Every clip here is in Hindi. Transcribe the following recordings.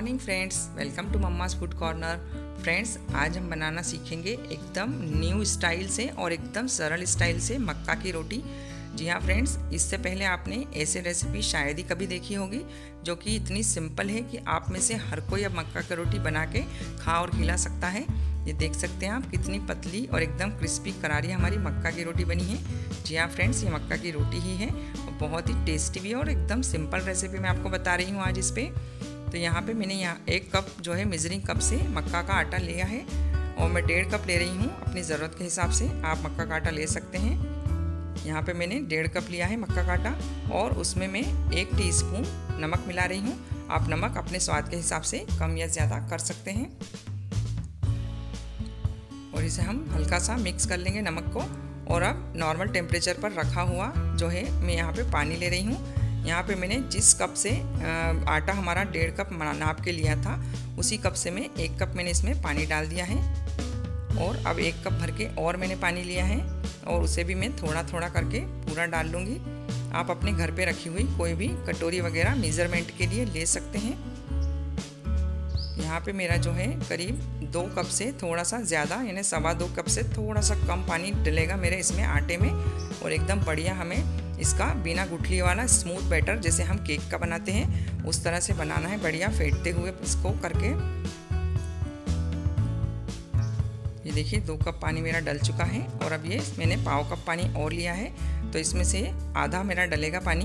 Morning friends welcome to mamma's food corner friends आज हम बनाना सीखेंगे एकदम न्यू स्टाइल से और एकदम सरल स्टाइल से मक्का की रोटी। जी हाँ फ्रेंड्स इससे पहले आपने ऐसे रेसिपी शायद ही कभी देखी होगी, जो कि इतनी सिंपल है कि आप में से हर कोई अब मक्का की रोटी बना के खा और खिला सकता है। ये देख सकते हैं आप, कितनी पतली और एकदम क्रिस्पी करारी हमारी मक्का की रोटी बनी है। जी हाँ फ्रेंड्स ये मक्का की रोटी ही है। और बहुत ही टेस्टी भी और एकदम सिंपल रेसिपी मैं आपको बता रही हूँ आज इस पर तो यहाँ पे मैंने यहाँ एक कप जो है मेजरिंग कप से मक्का का आटा लिया है और मैं डेढ़ कप ले रही हूँ अपनी ज़रूरत के हिसाब से। आप मक्का का आटा ले सकते हैं। यहाँ पे मैंने डेढ़ कप लिया है मक्का का आटा और उसमें मैं एक टीस्पून नमक मिला रही हूँ। आप नमक अपने स्वाद के हिसाब से कम या ज़्यादा कर सकते हैं। और इसे हम हल्का सा मिक्स कर लेंगे नमक को। और अब नॉर्मल टेम्परेचर पर रखा हुआ जो है मैं यहाँ पे पानी ले रही हूँ। यहाँ पे मैंने जिस कप से आटा हमारा डेढ़ कप नाप के लिया था, उसी कप से मैं एक कप मैंने इसमें पानी डाल दिया है। और अब एक कप भर के और मैंने पानी लिया है और उसे भी मैं थोड़ा थोड़ा करके पूरा डाल लूँगी। आप अपने घर पे रखी हुई कोई भी कटोरी वगैरह मेज़रमेंट के लिए ले सकते हैं। यहाँ पे मेरा जो है करीब दो कप से थोड़ा सा ज़्यादा, यानी सवा दो कप से थोड़ा सा कम पानी डलेगा मेरे इसमें आटे में। और एकदम बढ़िया हमें इसका बिना गुठली वाला स्मूथ बैटर जैसे हम केक का बनाते हैं, उस तरह से बनाना है, बढ़िया फेंटते हुए इसको करके। ये देखिए, दो कप पानी मेरा डल चुका है और अब ये मैंने पाव कप पानी और लिया है तो इसमें से आधा मेरा डलेगा पानी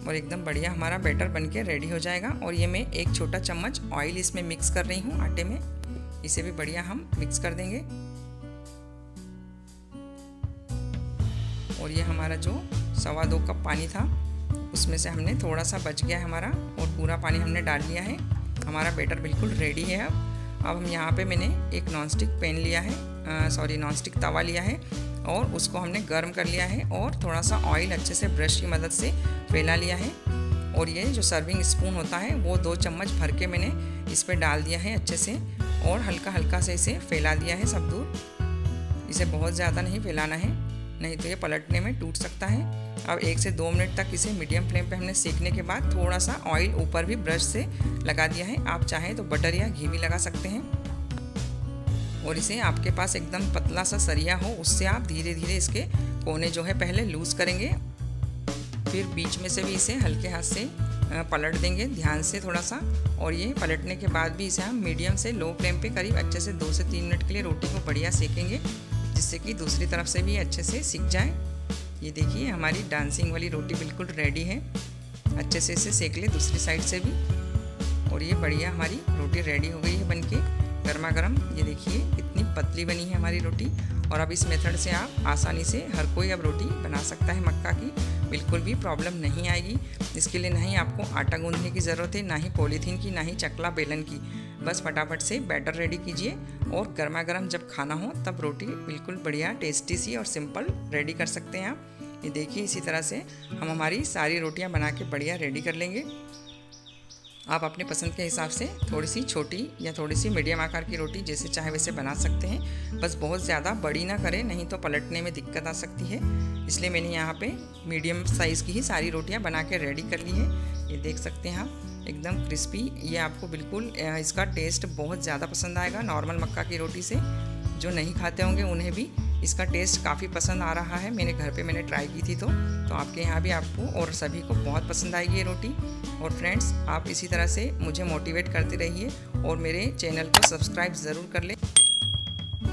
और एकदम बढ़िया हमारा बैटर बन के रेडी हो जाएगा। और ये मैं एक छोटा चम्मच ऑयल इसमें मिक्स कर रही हूँ आटे में। इसे भी बढ़िया हम मिक्स कर देंगे। और ये हमारा जो सवा दो कप पानी था, उसमें से हमने थोड़ा सा बच गया है हमारा और पूरा पानी हमने डाल लिया है। हमारा बैटर बिल्कुल रेडी है अब। अब हम यहाँ पे मैंने एक नॉनस्टिक पैन लिया है सॉरी, नॉनस्टिक तवा लिया है और उसको हमने गर्म कर लिया है और थोड़ा सा ऑयल अच्छे से ब्रश की मदद से फैला लिया है। और ये जो सर्विंग स्पून होता है, वो दो चम्मच भर के मैंने इस पर डाल दिया है अच्छे से और हल्का हल्का से इसे फैला दिया है सब दूर। इसे बहुत ज़्यादा नहीं फैलाना है। नहीं तो ये पलटने में टूट सकता है। अब एक से दो मिनट तक इसे मीडियम फ्लेम पे हमने सेकने के बाद थोड़ा सा ऑयल ऊपर भी ब्रश से लगा दिया है। आप चाहें तो बटर या घी भी लगा सकते हैं। और इसे आपके पास एकदम पतला सा सरिया हो, उससे आप धीरे धीरे इसके कोने जो है पहले लूज़ करेंगे। फिर बीच में से भी इसे हल्के हाथ से पलट देंगे ध्यान से थोड़ा सा और ये पलटने के बाद भी इसे हम मीडियम से लो फ्लेम पे करीब अच्छे से दो से तीन मिनट के लिए रोटी को बढ़िया सेकेंगे। जिससे कि दूसरी तरफ़ से भी अच्छे से सीख जाए। ये देखिए, हमारी डांसिंग वाली रोटी बिल्कुल रेडी है। अच्छे से इसे सेक ले दूसरी साइड से भी। और ये बढ़िया हमारी रोटी रेडी हो गई है बनके गर्मा गर्म ये देखिए पतली बनी है हमारी रोटी और अब इस मेथड से आप आसानी से हर कोई अब रोटी बना सकता है मक्का की। बिल्कुल भी प्रॉब्लम नहीं आएगी। इसके लिए ना ही आपको आटा गूंदने की ज़रूरत है, ना ही पॉलीथीन की, ना ही चकला बेलन की। बस फटाफट से बैटर रेडी कीजिए और गर्मा गर्म जब खाना हो तब रोटी बिल्कुल बढ़िया, टेस्टी सी और सिंपल रेडी कर सकते हैं आप। ये देखिए इसी तरह से हम हमारी सारी रोटियाँ बना के बढ़िया रेडी कर लेंगे। आप अपने पसंद के हिसाब से थोड़ी सी छोटी या थोड़ी सी मीडियम आकार की रोटी जैसे चाहे वैसे बना सकते हैं। बस बहुत ज़्यादा बड़ी ना करें, नहीं तो पलटने में दिक्कत आ सकती है। इसलिए मैंने यहाँ पे मीडियम साइज़ की ही सारी रोटियाँ बना के रेडी कर ली है। ये देख सकते हैं आप, एकदम क्रिस्पी। ये आपको बिल्कुल इसका टेस्ट बहुत ज़्यादा पसंद आएगा नॉर्मल मक्का की रोटी से। जो नहीं खाते होंगे उन्हें भी इसका टेस्ट काफ़ी पसंद आ रहा है। मेरे घर पे मैंने ट्राई की थी तो। तो आपके यहाँ भी आपको और सभी को बहुत पसंद आएगी ये रोटी। और फ्रेंड्स आप इसी तरह से मुझे मोटिवेट करते रहिए और मेरे चैनल को सब्सक्राइब ज़रूर कर लें।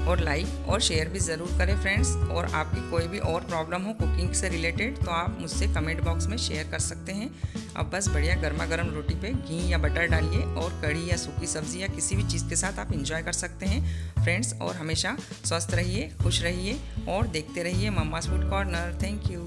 और लाइक और शेयर भी ज़रूर करें फ्रेंड्स। और आपकी कोई भी और प्रॉब्लम हो कुकिंग से रिलेटेड तो आप मुझसे कमेंट बॉक्स में शेयर कर सकते हैं। अब बस बढ़िया गर्मा गर्म रोटी पे घी या बटर डालिए और कड़ी या सूखी सब्ज़ी या किसी भी चीज़ के साथ आप इंजॉय कर सकते हैं। फ्रेंड्स, और हमेशा स्वस्थ रहिए, खुश रहिए और देखते रहिए mamma food corner. Thank you